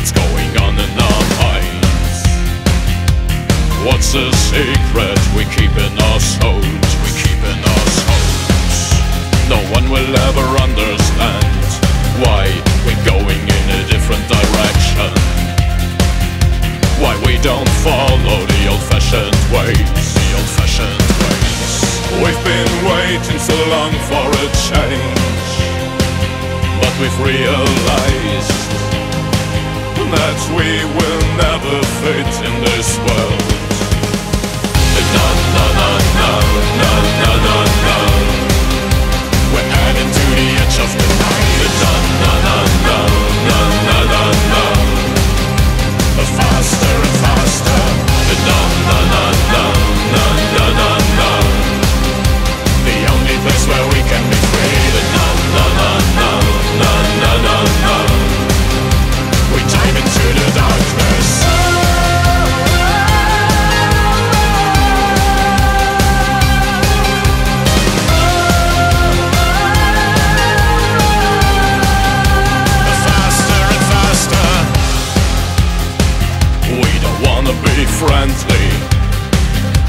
What's going on in our minds. What's the secret we keep in our souls? We keep in our souls. No one will ever understand Why we're going in a different direction. Why we don't follow the old-fashioned ways. The old-fashioned ways. We've been waiting so long for a change. But we've realized That we will never fit in this world. No, no, no, no,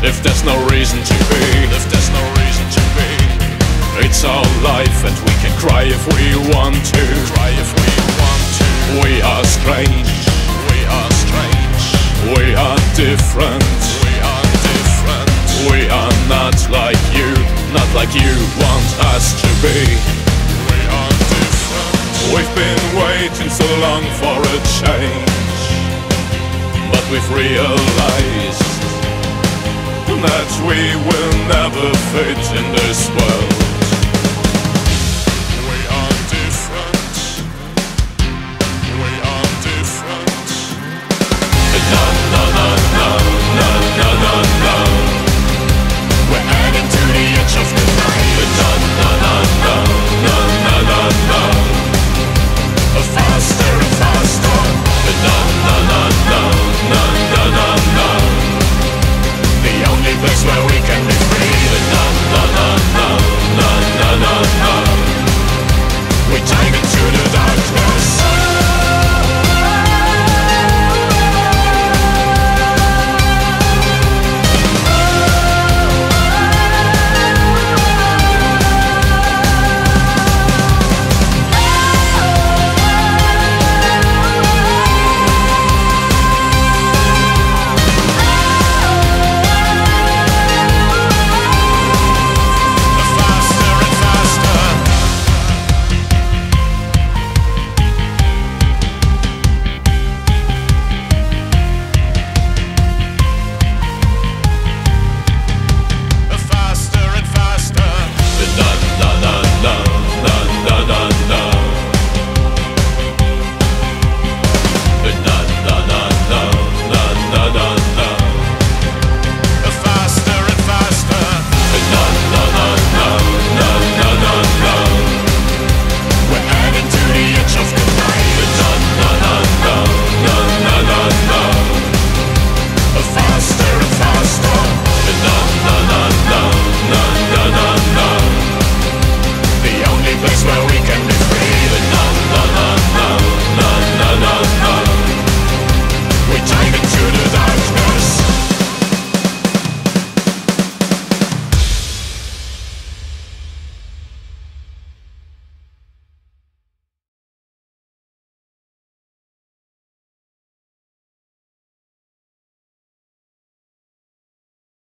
If there's no reason to be. If there's no reason to be. It's our life and we can cry if we want to. Cry if we want to. We are strange. We are strange. We are different. We are different. We are not like you. Not like you want us to be. We are different. We've been waiting so long for a change. But we've realized That we will never fit in this world